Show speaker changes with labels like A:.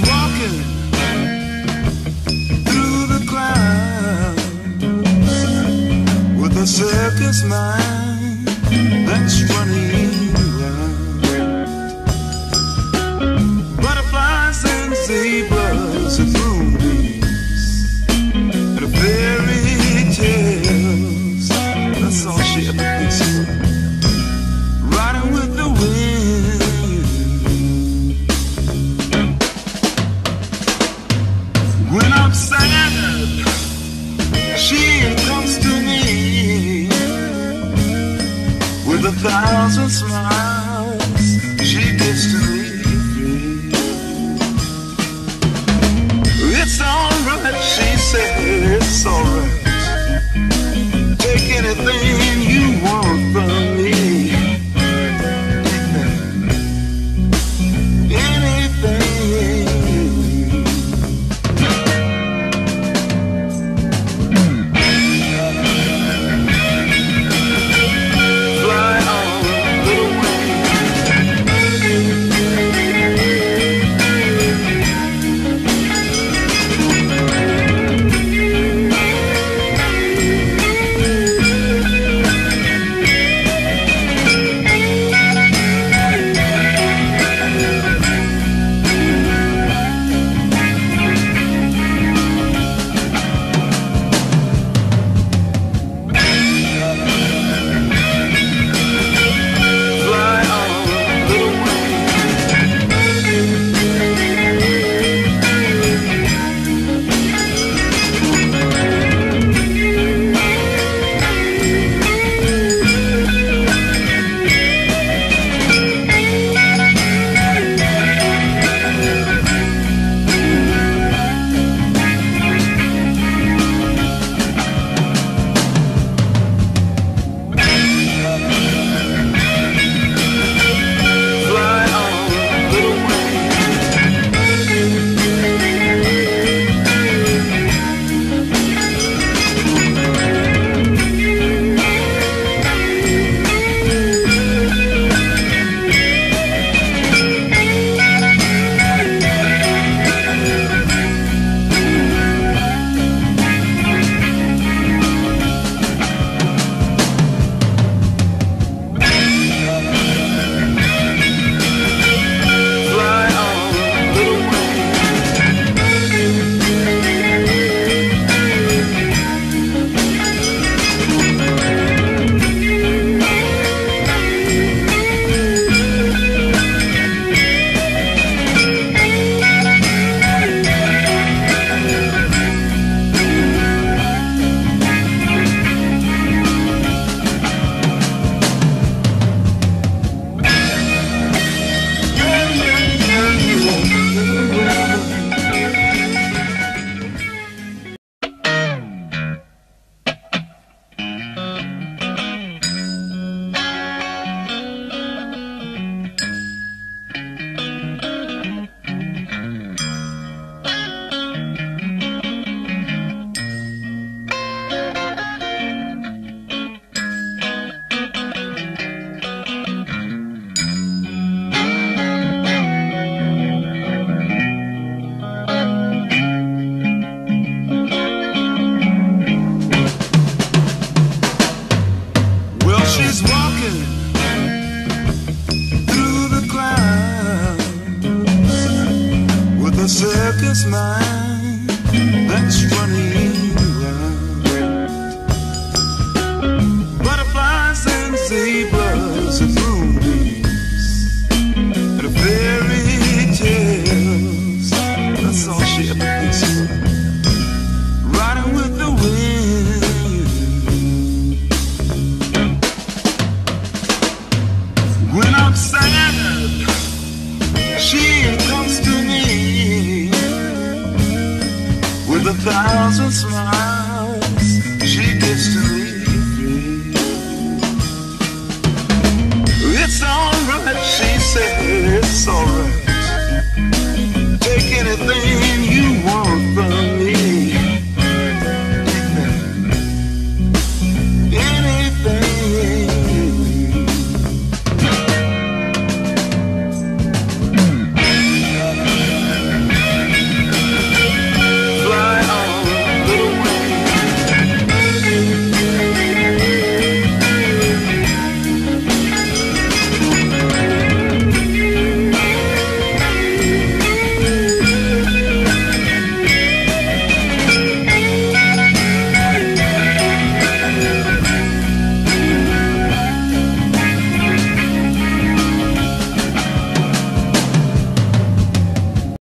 A: walking through the clouds with a circus mind. thousand smiles. a circus mind that's running around. Butterflies and zebras. smiles she gets to me. It's alright, she says. it's alright.